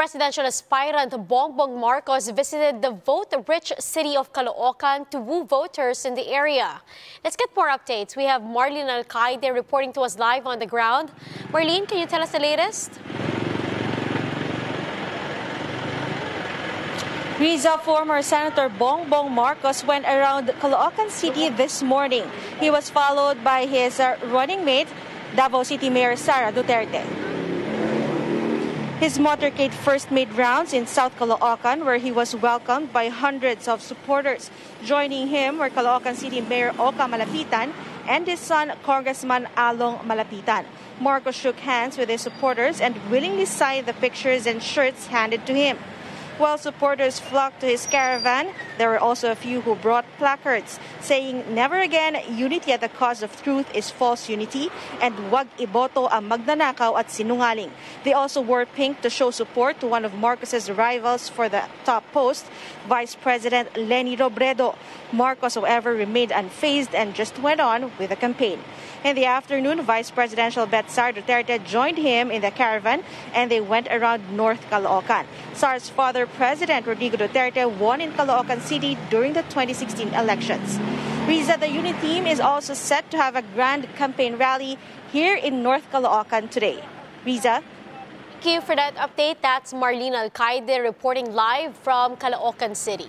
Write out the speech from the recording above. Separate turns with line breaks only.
Presidential aspirant Bongbong Marcos visited the vote-rich city of Caloocan to woo voters in the area. Let's get more updates. We have Marlene Alcaide reporting to us live on the ground. Marlene, can you tell us the latest?
Riza former Senator Bongbong Marcos went around Caloocan City this morning. He was followed by his uh, running mate, Davao City Mayor Sara Duterte. His motorcade first made rounds in South Caloocan, where he was welcomed by hundreds of supporters. Joining him were Caloocan City Mayor Oca Malapitan and his son, Congressman Along Malapitan. Marcos shook hands with his supporters and willingly signed the pictures and shirts handed to him. While supporters flocked to his caravan, there were also a few who brought placards saying, Never again, unity at the cause of truth is false unity, and wag iboto ang magnanakaw at sinungaling. They also wore pink to show support to one of Marcos's rivals for the top post, Vice President Leni Robredo. Marcos, however, remained unfazed and just went on with the campaign. In the afternoon, Vice Presidential Bet Sara Duterte joined him in the caravan and they went around North Caloocan. Sara's father, President Rodrigo Duterte, won in Caloocan City during the 2016 elections. Riza, the UniTeam is also set to have a grand campaign rally here in North Caloocan today. Riza?
Thank you for that update. That's Marlene Alcaide reporting live from Caloocan City.